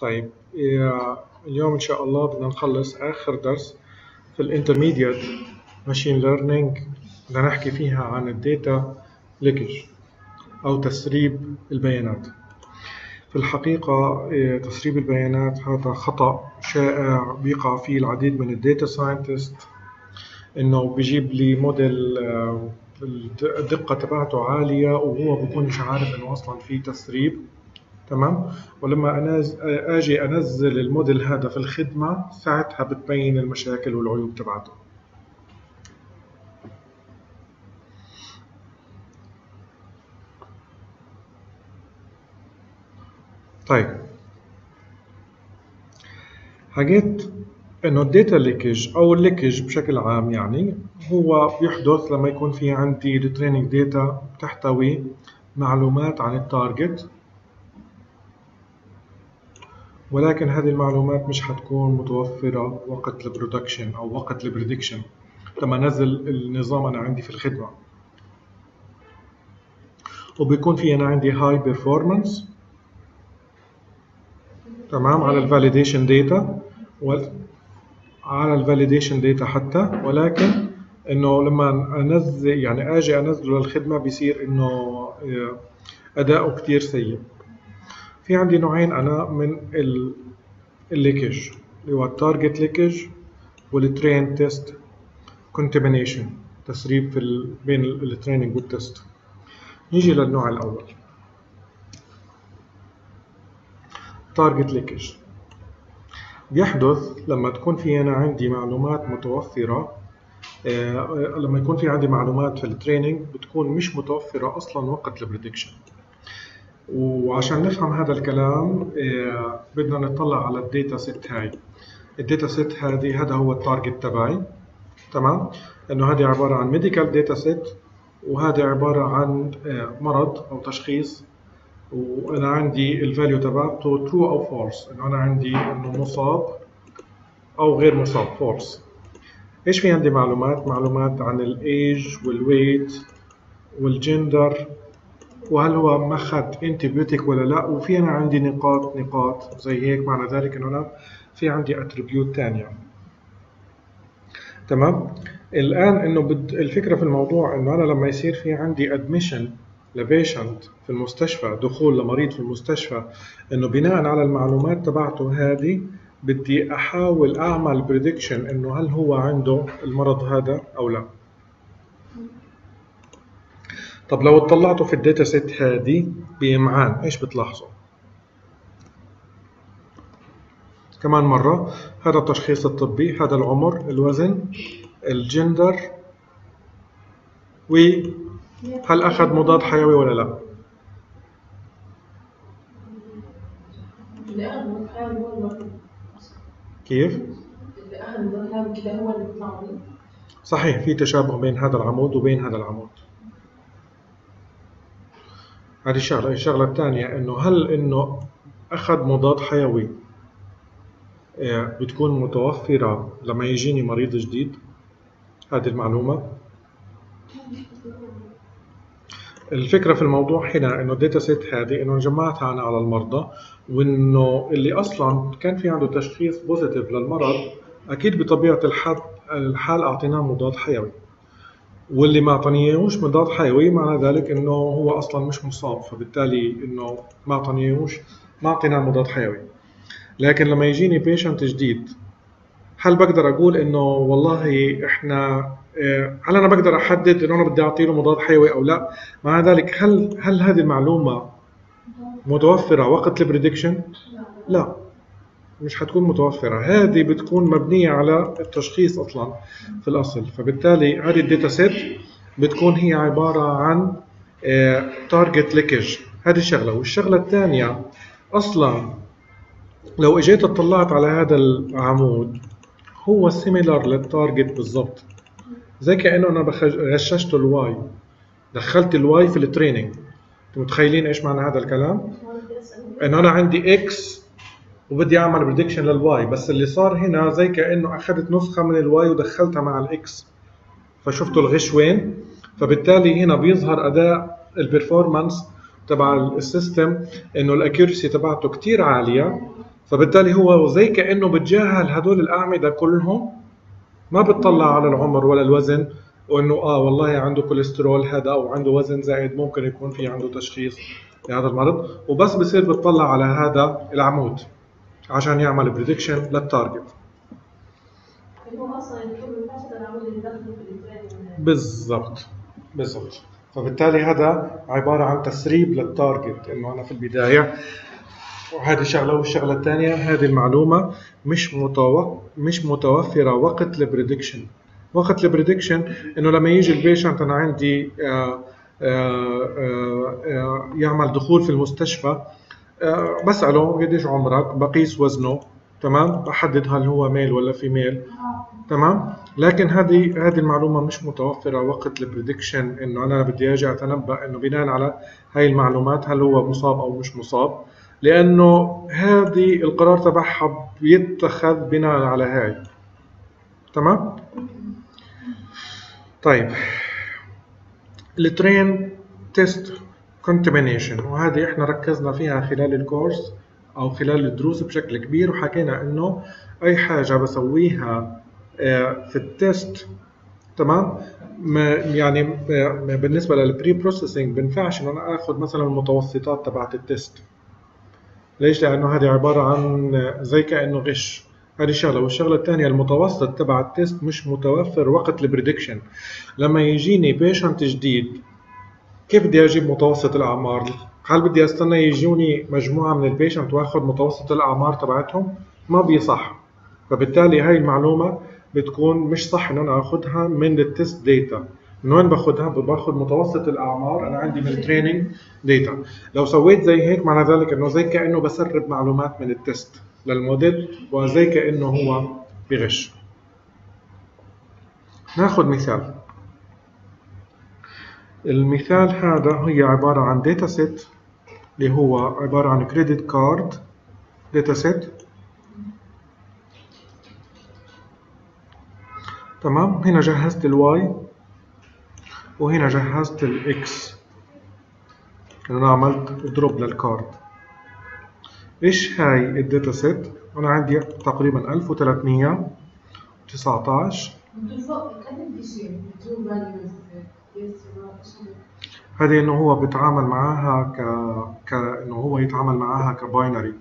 طيب اليوم إن شاء الله بدنا نخلص آخر درس في ال intermediate machine learning بدنا نحكي فيها عن ال data leakage أو تسريب البيانات. في الحقيقة إيه، تسريب البيانات هذا خطأ شائع بيقع فيه العديد من ال data scientist إنه بيجيب لي موديل آه، الدقة تبعته عالية وهو بكون مش عارف إنه أصلا في تسريب. تمام؟ ولما أنز... آجي أنزل الموديل هذا في الخدمة ساعتها بتبين المشاكل والعيوب تبعته. طيب. حكيت إنه ال data leakage أو ال leakage بشكل عام يعني هو بيحدث لما يكون في عندي ال training data تحتوي معلومات عن ال target ولكن هذه المعلومات مش حتكون متوفرة وقت ال production أو وقت ال prediction لما نزل النظام أنا عندي في الخدمة. وبيكون في أنا عندي high performance تمام على ال validation data على ال validation data حتى. ولكن إنه لما أنزل يعني آجي أنزله للخدمة بيصير إنه آه، أداؤه كثير سيء. في عندي نوعين أنا من ال leakage اللي هو ال target leakage وال train test contamination تسريب في. بين ال training وال test نيجي للنوع الأول. target leakage بيحدث لما تكون في أنا عندي معلومات متوفرة آه لما يكون في عندي معلومات في ال training بتكون مش متوفرة أصلا وقت ال prediction وعشان نفهم هذا الكلام إيه، بدنا نطلع على ال data set هاي. ال data set هذه هذا هو ال target تبعي. تمام؟ إنه هذه عبارة عن medical data set وهذه عبارة عن إيه، مرض أو تشخيص. وأنا عندي ال value تبعته true أو false إنه أنا عندي إنه مصاب أو غير مصاب false إيش في عندي معلومات؟ معلومات عن ال age وال weight وال gender وهل هو ماخد antibiotic ولا لا؟ وفي أنا عندي نقاط نقاط زي هيك معنى ذلك إنه أنا في عندي attribute ثانية تمام؟ الآن إنه بد الفكرة في الموضوع إنه أنا لما يصير في عندي admission ل patient في المستشفى دخول لمريض في المستشفى إنه بناء على المعلومات تبعته هذه بدي أحاول أعمل prediction إنه هل هو عنده المرض هذا أو لا. طب لو اطلعتوا في ال data set هذه بإمعان إيش بتلاحظوا؟ كمان مرة هذا التشخيص الطبي هذا العمر الوزن الجندر وهل أخذ مضاد حيوي ولا لا؟ كيف؟ صحيح في تشابه بين هذا العمود وبين هذا العمود هذه الشغلة الشغلة الثانية إنه هل إنه أخذ مضاد حيوي آه، بتكون متوفرة لما يجيني مريض جديد؟ هذه المعلومة. الفكرة في الموضوع هنا إنه ال data set هذه إنه جمعتها أنا على المرضى وإنه اللي أصلا كان في عنده تشخيص positive للمرض أكيد بطبيعة الحال الحال أعطيناه مضاد حيوي. واللي ما اعطانيهوش مضاد حيوي معنى ذلك إنه هو أصلا مش مصاب فبالتالي إنه ما اعطانيهوش ما اعطيناه مضاد حيوي. لكن لما يجيني patient جديد هل بقدر أقول إنه والله إحنا آه، هل أنا بقدر أحدد إنه أنا بدي اعطي له مضاد حيوي أو لا؟ مع ذلك هل هل هذه المعلومة متوفرة وقت ال prediction لا. مش حتكون متوفرة. هذه بتكون مبنية على التشخيص أصلا في الأصل. فبالتالي هذه ال data set بتكون هي عبارة عن target آه، leakage هذه الشغلة. والشغلة الثانية أصلا لو إجيت اطلعت على هذا العمود هو similar لل target بالضبط. زي كأنه أنا غششت ال y. دخلت ال y في ال training متخيلين إيش معنى هذا الكلام؟ انه أنا عندي x وبدي أعمل prediction لل y بس اللي صار هنا زي كأنه أخذت نسخة من ال y ودخلتها مع ال x فشفتوا الغش وين؟ فبالتالي هنا بيظهر أداء ال performance تبع ال system إنه ال accuracy تبعته كثير عالية. فبالتالي هو زي كأنه بتجاهل هدول الأعمدة كلهم. ما بتطلع على العمر ولا الوزن وإنه آه والله عنده كوليسترول هذا أو عنده وزن زائد ممكن يكون في عنده تشخيص لهذا المرض. وبس بصير بتطلع على هذا العمود. عشان يعمل prediction لل target بالضبط. بالضبط. فبالتالي هذا عبارة عن تسريب لل target إنه أنا في البداية وهذه شغلة والشغلة الثانية هذه المعلومة مش متو... مش متوفرة وقت ال prediction وقت ال prediction إنه لما يجي ال patient أنا عندي آآ آآ آآ يعمل دخول في المستشفى بسأله قديش عمرك؟ بقيس وزنه تمام؟ بحدد هل هو male ولا female تمام؟ لكن هذه هذه المعلومة مش متوفرة وقت ال prediction إنه أنا بدي أجي أتنبأ إنه بناء على هاي المعلومات هل هو مصاب أو مش مصاب. لأنه هذه القرار تبعها بيتخذ بناء على هاي. تمام؟ طيب. ال train test. contamination وهذه إحنا ركزنا فيها خلال الكورس أو خلال الدروس بشكل كبير وحكينا إنه أي حاجة بسويها في ال test تمام؟ يعني بالنسبة لل preprocessing بنفعش إنه أنا آخذ مثلا المتوسطات تبعت ال test ليش؟ لأنه هذه عبارة عن زي كأنه غش. هذه شغله والشغلة الثانية المتوسط تبع ال test مش متوفر وقت ال prediction لما يجيني patient جديد كيف بدي أجيب متوسط الأعمار؟ هل بدي أستنى يجوني مجموعة من ال patient واخذ متوسط الأعمار تبعتهم؟ ما بيصح فبالتالي هاي المعلومة بتكون مش صح ان أنا آخذها من ال test data من وين باخذها؟ باخذ متوسط الأعمار. أنا عندي من ال training data لو سويت زي هيك معنى ذلك إنه زي كأنه بسرب معلومات من ال test لل model وزي كأنه هو بغش. ناخذ مثال. المثال هذا هي عبارة عن data set اللي هو عبارة عن credit card data set تمام؟ هنا جهزت ال y وهنا جهزت ال x أنا عملت drop لل card إيش هاي ال data set أنا عندي تقريبا 1319 هذه إنه هو بيتعامل معاها ك ك إنه هو يتعامل معاها ك binary.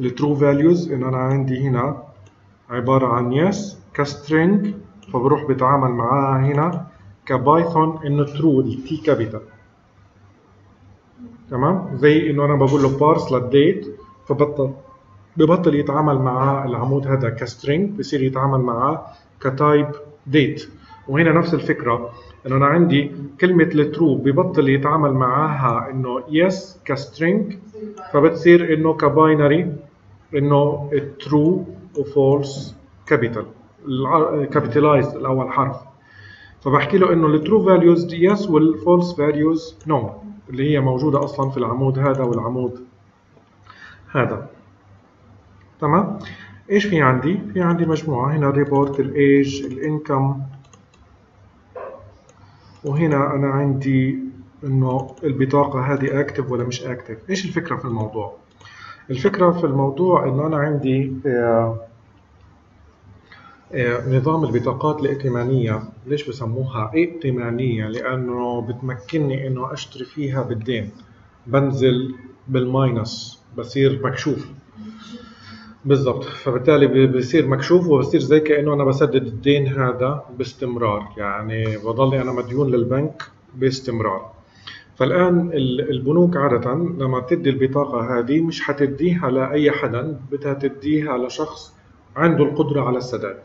ال true values إن أنا عندي هنا عبارة عن yes ك string فبروح بتعامل معاها هنا ك Python إنه true ال T capital تمام؟ زي إنه أنا بقول له parse لل date فبطل. ببطل يتعامل مع العمود هذا ك string بصير يتعامل معاه ك type date وهنا نفس الفكرة إنه أنا عندي كلمة ال true ببطل يتعامل معاها إنه yes ك string فبتصير إنه ك binary إنه true و false capital capitalize الأول حرف. فبحكي له إنه ال true values yes وال false values no اللي هي موجودة أصلا في العمود هذا والعمود هذا. تمام؟ إيش في عندي؟ في عندي مجموعة هنا ال report ال age ال income وهنا أنا عندي إنه البطاقة هذه active ولا مش active إيش الفكرة في الموضوع؟ الفكرة في الموضوع إنه أنا عندي نظام البطاقات الائتمانية. ليش بسموها ائتمانية لأنه بتمكنني إنه أشتري فيها بالدين. بنزل بالماينس بصير مكشوف. بالضبط. فبالتالي بصير مكشوف وبصير زي كأنه أنا بسدد الدين هذا باستمرار. يعني بضلني أنا مديون للبنك باستمرار. فالآن البنوك عادة لما تدي البطاقة هذه مش حتديها لأي حدا بدها تديها لشخص عنده القدرة على السداد.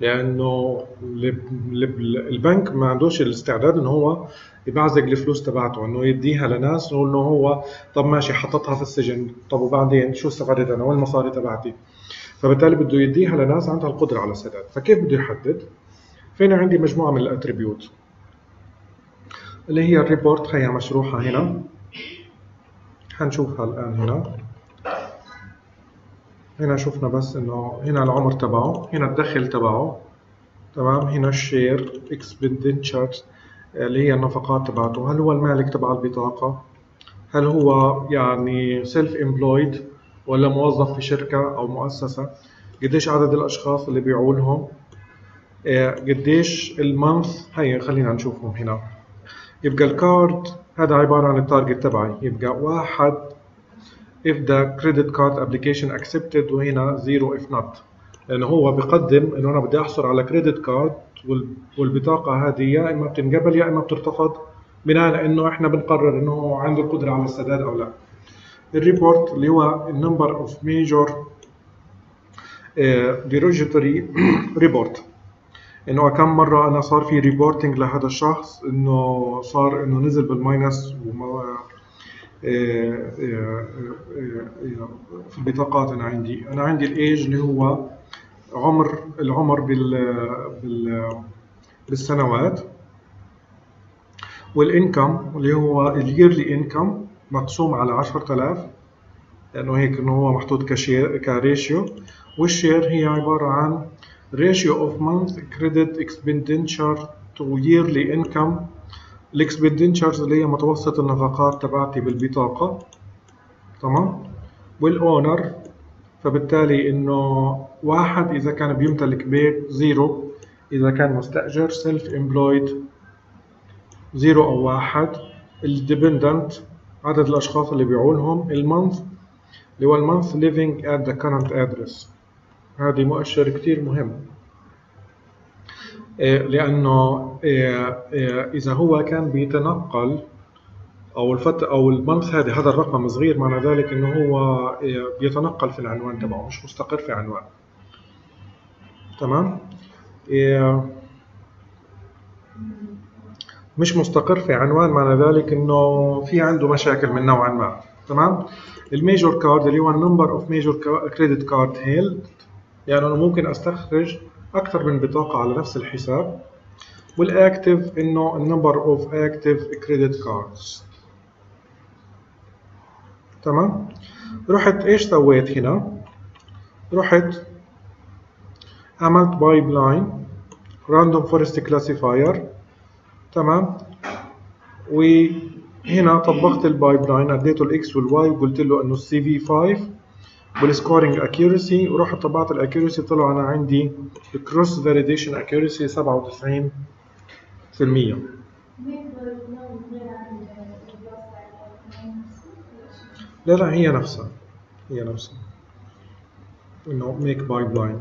لأنه البنك ما عندوش الاستعداد انه هو يبعزق الفلوس تبعته إنه يديها لناس إنه هو طب ماشي حطتها في السجن طب وبعدين شو استفدت أنا؟ وين المصاري تبعتي؟ فبالتالي بده يديها لناس عندها القدرة على السداد فكيف بده يحدد؟ فين عندي مجموعة من ال attribute؟ اللي هي ال report هي مشروحة هنا. حنشوفها الآن هنا. هنا شفنا بس إنه هنا العمر تبعه هنا الدخل تبعه تمام؟ هنا الـ share expenditures اللي هي النفقات تبعته. هل هو المالك تبع البطاقة؟ هل هو يعني self employed ولا موظف في شركة أو مؤسسة؟ قديش عدد الأشخاص اللي بيعولهم؟ آه، قديش الـ month هي خلينا نشوفهم هنا. يبقى الـ card هذا عبارة عن الـ target تبعي. يبقى واحد if the credit card application accepted وهنا zero if not. لأنه هو بقدم إنه أنا بدي أحصل على credit card والبطاقة هذه يا إما بتنقبل يا إما بترتفض. بناء على إنه إحنا بنقرر إنه هو عنده القدرة على السداد أو لا. الـ report اللي هو الـ number of major derogatory report إنه كم مرة أنا صار في reporting لهذا الشخص إنه صار إنه نزل بال minus وما في البطاقات أنا عندي. أنا عندي الـ age اللي هو عمر العمر بال بال بالسنوات وال income اللي هو الـ yearly income مقسوم على 10000 لأنه هيك إنه هو محطوط ك share ratio. وال share هي عبارة عن ratio of month credit expenditure to yearly income الـ expenditures اللي هي متوسط النفقات تبعتي بالبطاقة تمام؟ وال owner فبالتالي إنه واحد إذا كان بيمتلك بيت zero. إذا كان مستأجر self employed zero أو واحد. الـ dependent عدد الأشخاص اللي بيعولهم الـ month اللي هو الـ month living at the current address. هذه مؤشر كتير مهم. إيه، لأنه إيه، إيه، إذا هو كان بيتنقل أو الفت أو الـ month هذه هذا الرقم صغير معنى ذلك إنه هو بيتنقل في العنوان تبعه مش مستقر في عنوان. تمام؟ مش مستقر في عنوان معنى ذلك إنه في عنده مشاكل من نوع ما. تمام؟ الـ major card اللي هو الـ number of major credit card held يعني أنا ممكن أستخرج أكثر من بطاقة على نفس الحساب وال active إنه الـ number of active credit cards تمام؟ رحت إيش سويت هنا؟ رحت عملت pipeline random forest classifier تمام؟ وهنا طبقت الـ pipeline أديته الـ X وال Y وقلت له إنه الـ CV 5 وال scoring accuracy ورحت طبعت الـ accuracy طلع أنا عندي الـ cross validation accuracy 97% لا لا هي نفسها هي نفسها. إنه make pipeline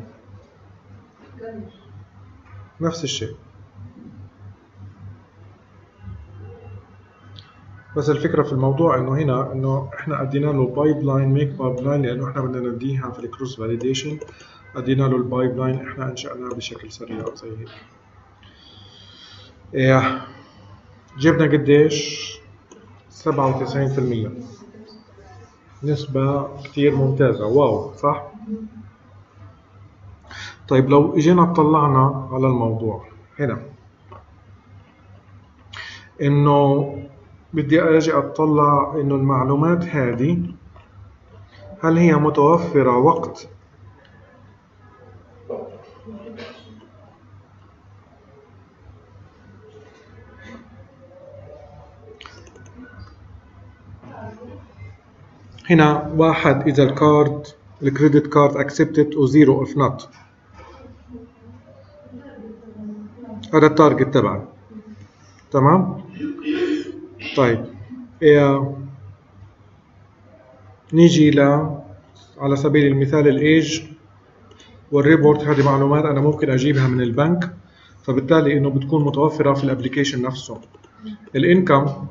نفس الشيء. بس الفكرة في الموضوع إنه هنا إنه إحنا أدينا له pipeline make pipeline لأنه إحنا بدنا نديها في الـ cross validation أدينا له الـ pipeline إحنا إنشأناه بشكل سريع زي هيك. إيه جبنا قديش؟ 97% نسبة كتير ممتازة. wow صح؟ طيب لو إجينا اطلعنا على الموضوع. هنا. إنه بدي أجي اطلع إنه المعلومات هذه. هل هي متوفرة وقت؟ هنا واحد إذا الـ card الـ credit card accepted و zero if not. هذا الـ target تبعي تمام؟ طيب. إيه نيجي ل على سبيل المثال الـ age وال report. هذه معلومات أنا ممكن أجيبها من البنك فبالتالي إنه بتكون متوفرة في الـ application نفسه. الـ income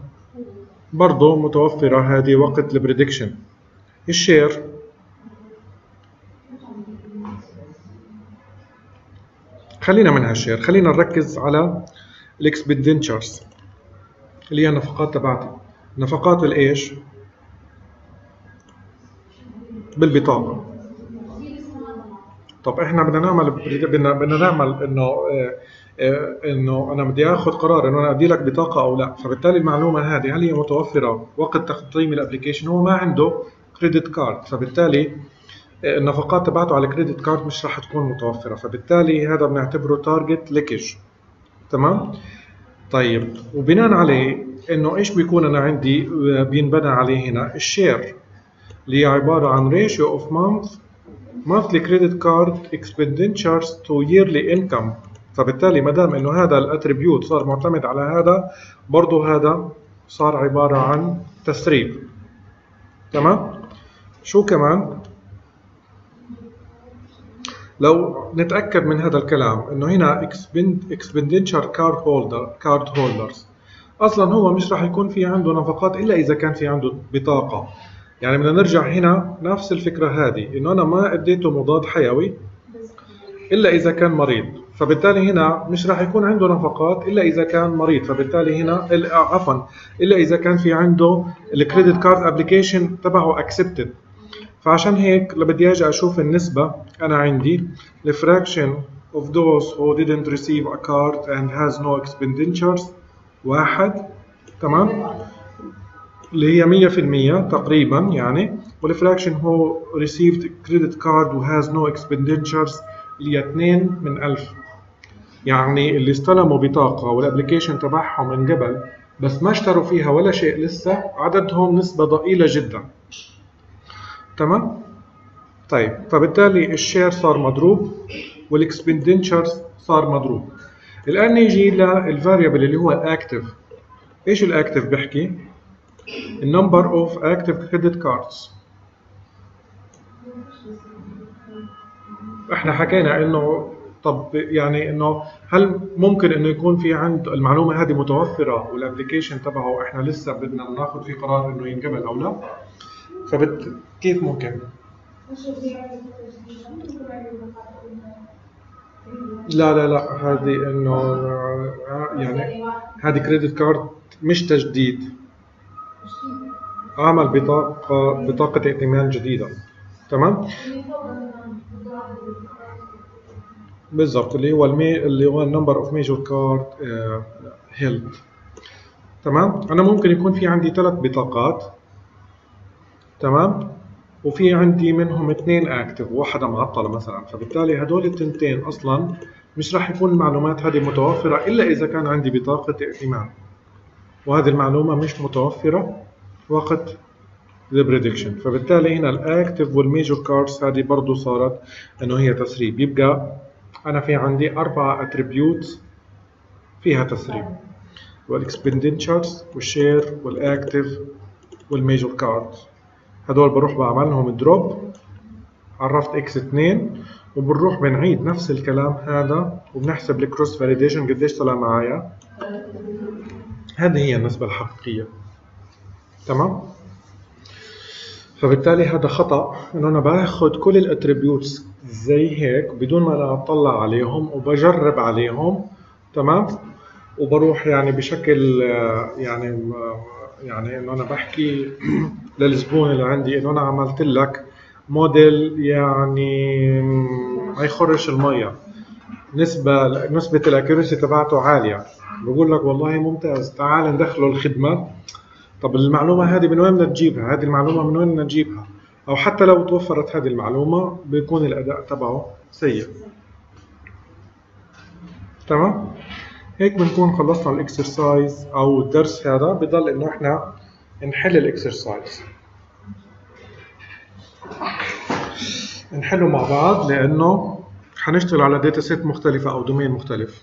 برضه متوفرة هذه وقت الـ prediction الـ share خلينا من هال share. خلينا نركز على الـ expenditures اللي هي النفقات تبعتي. نفقات الإيش؟ بالبطاقه طب إحنا بدنا نعمل بدنا بدنا نعمل إنه آه إنه أنا بدي آخذ قرار إنه أنا ادي لك بطاقة أو لا. فبالتالي المعلومة هذه هل هي متوفرة وقت تقديم الـ application؟ هو ما عنده credit card فبالتالي آه، النفقات تبعته على credit card مش راح تكون متوفرة. فبالتالي هذا بنعتبره target leakage تمام؟ طيب وبناء عليه إنه إيش بيكون أنا عندي؟ بينبنى عليه هنا الشير اللي هي عبارة عن ratio of month monthly credit card expenditures to yearly income. فبالتالي ما دام إنه هذا الاتريبيوت صار معتمد على هذا برضه هذا صار عبارة عن تسريب. تمام؟ شو كمان؟ لو نتأكد من هذا الكلام إنه هنا expenditure card holder card holders. أصلا هو مش راح يكون في عنده نفقات إلا إذا كان في عنده بطاقة. يعني بدنا نرجع هنا نفس الفكرة هذه إنه أنا ما أديته مضاد حيوي إلا إذا كان مريض. فبالتالي هنا مش راح يكون عنده نفقات إلا إذا كان مريض. فبالتالي هنا عفوا إلا إذا كان في عنده الـ credit card application تبعه accepted فعشان هيك بدي أجي أشوف النسبة أنا عندي ال fraction of those who didn't receive a card and has no expenditures واحد تمام؟ اللي هي 100% تقريبا يعني وال fraction هو received credit card who has no expenditures اللي هي 2 من 1000 يعني اللي استلموا بطاقة وال application تبعهم من قبل بس ما اشتروا فيها ولا شيء لسه عددهم نسبة ضئيلة جدا. تمام؟ طيب فبالتالي ال share صار مضروب وال expenditures صار مضروب. الآن نيجي لل variable اللي هو ال active إيش ال active بحكي ال number of active credit cards إحنا حكينا إنه طب يعني إنه هل ممكن إنه يكون في عند المعلومة هذه متوفرة وال application تبعه إحنا لسه بدنا ناخذ فيه قرار إنه ينقبل أو لا؟ فبت كيف ممكن؟ لا لا لا هذه إنه يعني هذه credit card مش تجديد. أعمل بطاقه بطاقة ائتمان جديدة. تمام؟ بالضبط اللي هو المي اللي هو ال number of major card held تمام؟ أنا ممكن يكون في عندي ثلاث بطاقات. تمام؟ وفي عندي منهم اثنين active وواحدة معطلة مثلا. فبالتالي هدول التنتين أصلا مش راح يكون المعلومات هذه متوفرة إلا إذا كان عندي بطاقة ائتمان وهذه المعلومة مش متوفرة وقت ال prediction فبالتالي هنا ال active وال major cards هذه برضه صارت إنه هي تسريب. يبقى أنا في عندي أربع attributes فيها تسريب. والاكسبندتشرز والشير والاكتف والميجور كاردز هدول بروح بعملهم drop عرفت X 2 وبنروح بنعيد نفس الكلام هذا وبنحسب ال cross validation قديش طلع معايا. هذه هي النسبة الحقيقية. تمام؟ فبالتالي هذا خطأ إنه أنا باخذ كل ال attributes زي هيك بدون ما أنا أطلع عليهم وبجرب عليهم. تمام؟ وبروح يعني بشكل يعني يعني إنه أنا بحكي للزبون اللي عندي إنه أنا عملت لك موديل يعني ما يخرش المية نسبة نسبة الاكيورسي تبعته عالية بقول لك والله ممتاز تعال ندخله الخدمة طب المعلومة هذه من وين نجيبها؟ هذه المعلومة من وين نجيبها؟ أو حتى لو توفرت هذه المعلومة بيكون الأداء تبعه سيء. تمام؟ هيك بنكون خلصنا ال exercise أو الدرس هذا بضل إنه إحنا نحل ال exercise. نحله مع بعض لأنه حنشتغل على data set مختلفة أو domain مختلف.